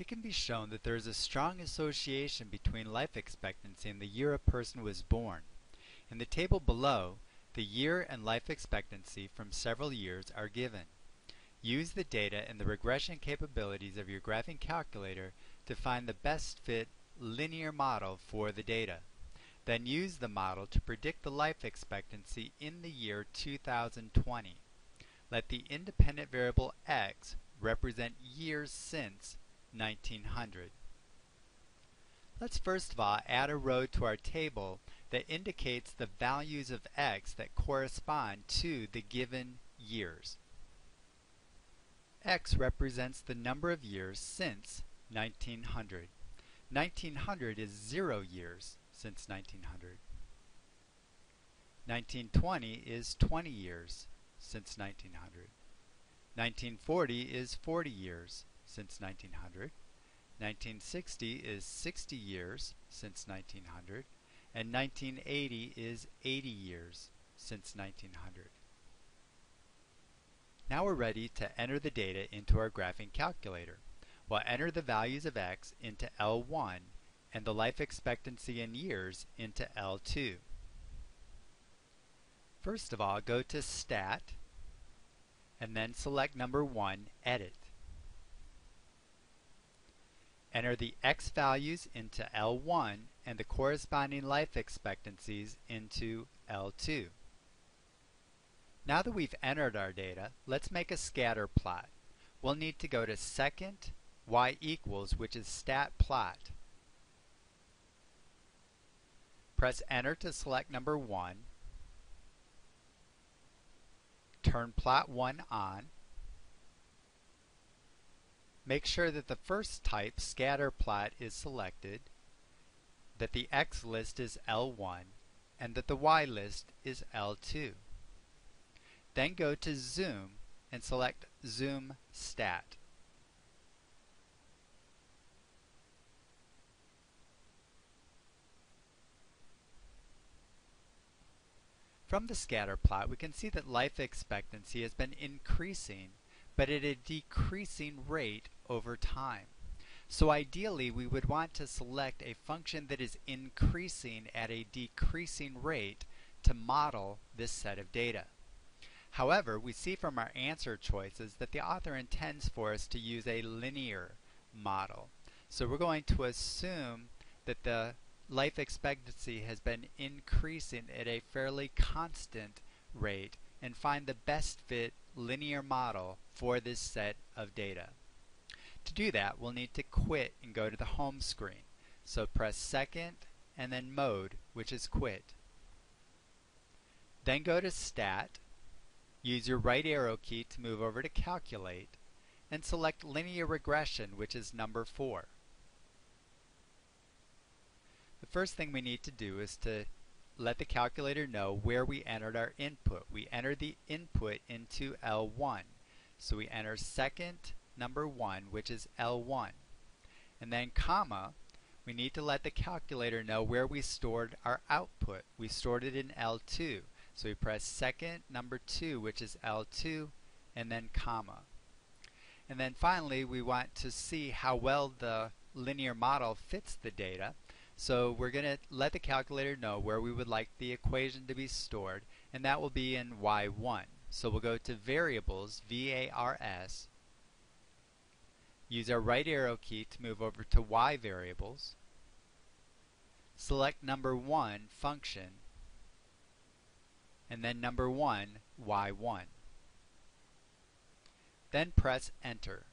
it can be shown that there is a strong association between life expectancy and the year a person was born. In the table below, the year and life expectancy from several years are given. Use the data and the regression capabilities of your graphing calculator to find the best fit linear model for the data. Then use the model to predict the life expectancy in the year 2020. Let the independent variable x represent years since 1900. Let's first of all add a row to our table that indicates the values of x that correspond to the given years. x represents the number of years since 1900. 1900 is zero years since 1900. 1920 is 20 years since 1900. 1940 is 40 years since 1900. 1960 is 60 years since 1900. And 1980 is 80 years since 1900. Now we're ready to enter the data into our graphing calculator. We'll enter the values of x into L1 and the life expectancy in years into L2. First of all, go to Stat and then select number 1, Edit. Enter the x values into L1 and the corresponding life expectancies into L2. Now that we've entered our data, let's make a scatter plot. We'll need to go to second y equals, which is stat plot. Press enter to select number 1. Turn plot 1 on. Make sure that the first type, scatter plot, is selected, that the X list is L1, and that the Y list is L2. Then go to Zoom and select Zoom Stat. From the scatter plot, we can see that life expectancy has been increasing, but at a decreasing rate over time. So ideally, we would want to select a function that is increasing at a decreasing rate to model this set of data. However, we see from our answer choices that the author intends for us to use a linear model. So we're going to assume that the life expectancy has been increasing at a fairly constant rate and find the best fit linear model for this set of data. To do that, we'll need to quit and go to the home screen. So press second and then mode, which is quit. Then go to stat, use your right arrow key to move over to calculate, and select linear regression, which is number 4 The first thing we need to do is to let the calculator know where we entered our input. We entered the input into L1. So we enter second number 1, which is L1. And then comma, we need to let the calculator know where we stored our output. We stored it in L2. So we press second number 2, which is L2, and then comma. And then finally, we want to see how well the linear model fits the data. So we're going to let the calculator know where we would like the equation to be stored, and that will be in y1. So we'll go to Variables, V-A-R-S, use our right arrow key to move over to y variables, select number 1, function, and then number 1, y1. Then press enter.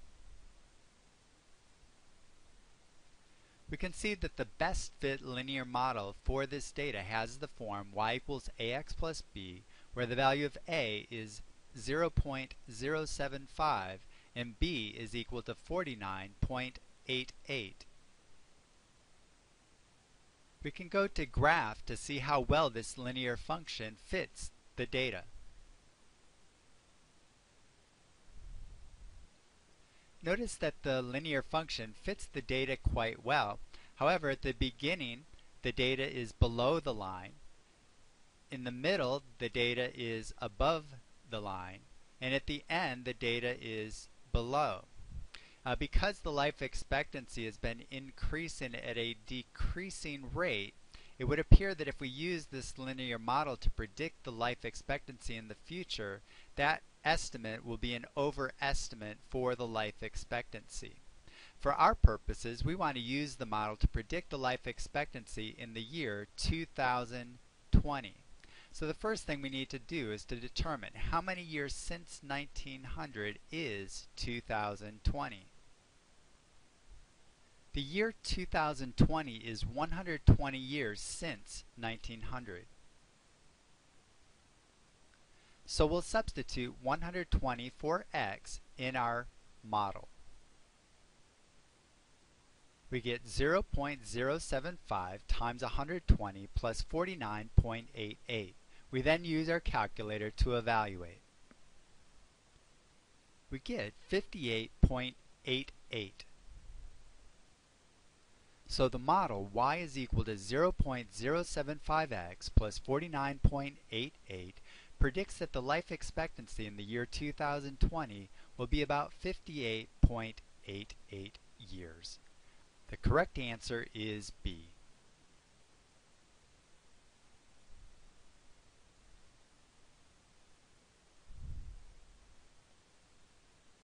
We can see that the best fit linear model for this data has the form y equals ax plus b, where the value of a is 0.075 and b is equal to 49.88. We can go to graph to see how well this linear function fits the data. Notice that the linear function fits the data quite well. However, at the beginning, the data is below the line. In the middle, the data is above the line. And at the end, the data is below. Uh, because the life expectancy has been increasing at a decreasing rate, it would appear that if we use this linear model to predict the life expectancy in the future, that estimate will be an overestimate for the life expectancy. For our purposes, we want to use the model to predict the life expectancy in the year 2020. So the first thing we need to do is to determine how many years since 1900 is 2020. The year 2020 is 120 years since 1900. So we'll substitute 120 for x in our model. We get 0.075 times 120 plus 49.88. We then use our calculator to evaluate. We get 58.88. So the model y is equal to 0.075x plus 49.88 predicts that the life expectancy in the year 2020 will be about 58.88 years. The correct answer is B.